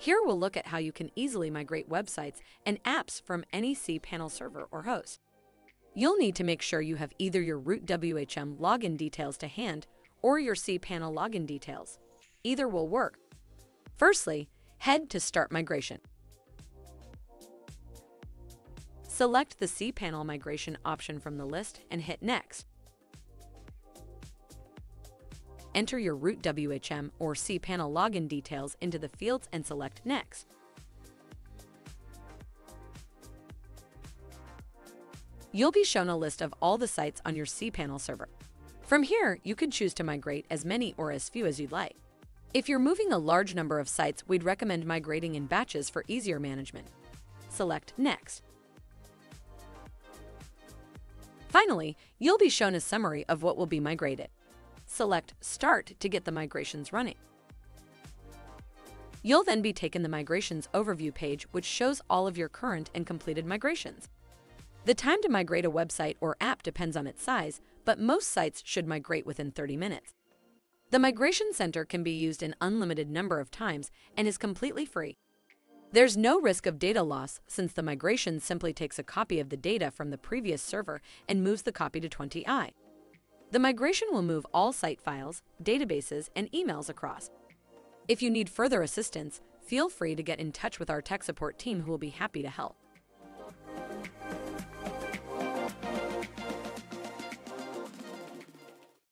Here we'll look at how you can easily migrate websites and apps from any cPanel server or host. You'll need to make sure you have either your root WHM login details to hand or your cPanel login details. Either will work. Firstly, head to Start Migration. Select the cPanel migration option from the list and hit Next. Enter your root WHM or cPanel login details into the fields and select Next. You'll be shown a list of all the sites on your cPanel server. From here, you can choose to migrate as many or as few as you'd like. If you're moving a large number of sites, we'd recommend migrating in batches for easier management. Select Next. Finally, you'll be shown a summary of what will be migrated. Select Start to get the migrations running. You'll then be taken the Migrations Overview page, which shows all of your current and completed migrations. The time to migrate a website or app depends on its size, but most sites should migrate within 30 minutes. The Migration Center can be used an unlimited number of times and is completely free. There's no risk of data loss since the migration simply takes a copy of the data from the previous server and moves the copy to 20i. The migration will move all site files, databases, and emails across. If you need further assistance, feel free to get in touch with our tech support team who will be happy to help.